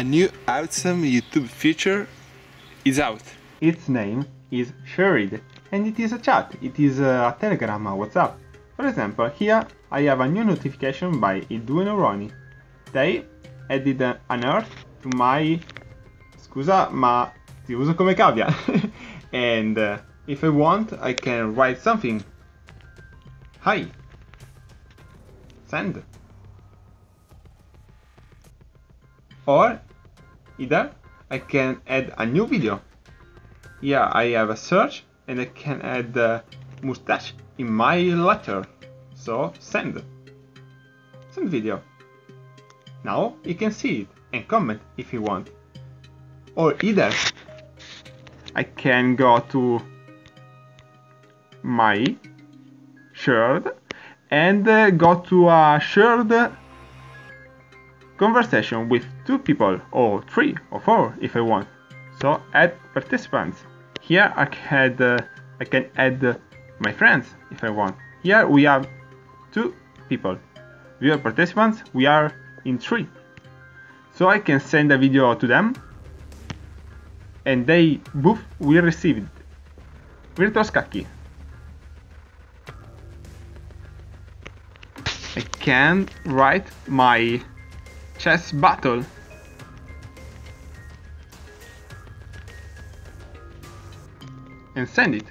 A new awesome YouTube feature is out. Its name is Shared and it is a chat, it is a Telegram, a WhatsApp. For example, here I have a new notification by Il Due Neuroni. They added an earth to my... Scusa, ma ti uso come cavia. and uh, if I want, I can write something. Hi. Send. Or either I can add a new video. Here I have a search and I can add uh, mustache in my letter. So send. Send video. Now you can see it and comment if you want. Or either I can go to my shirt and uh, go to a shared conversation with two people or three or four if I want. So add participants. Here I can, uh, I can add uh, my friends if I want. Here we have two people. Viewer participants, we are in three. So I can send a video to them and they both will receive it. Virtual Scacchi. I can write my chess battle. And send it.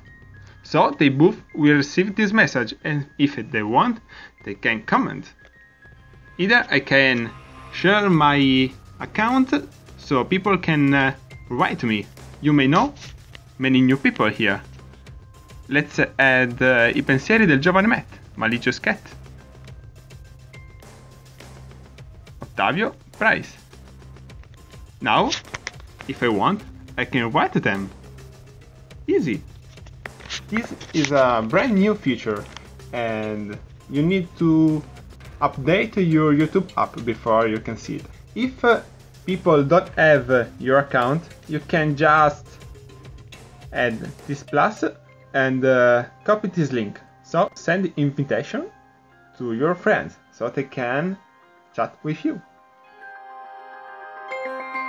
So they both will receive this message and if they want, they can comment. Either I can share my account so people can uh, write to me. You may know many new people here. Let's add uh, i pensieri del giovane Matt, Malicio Scat. Ottavio Price. Now, if I want, I can write them. Easy. This is a brand new feature and you need to update your YouTube app before you can see it. If uh, people don't have uh, your account, you can just add this plus and uh, copy this link. So send invitation to your friends so they can chat with you thank you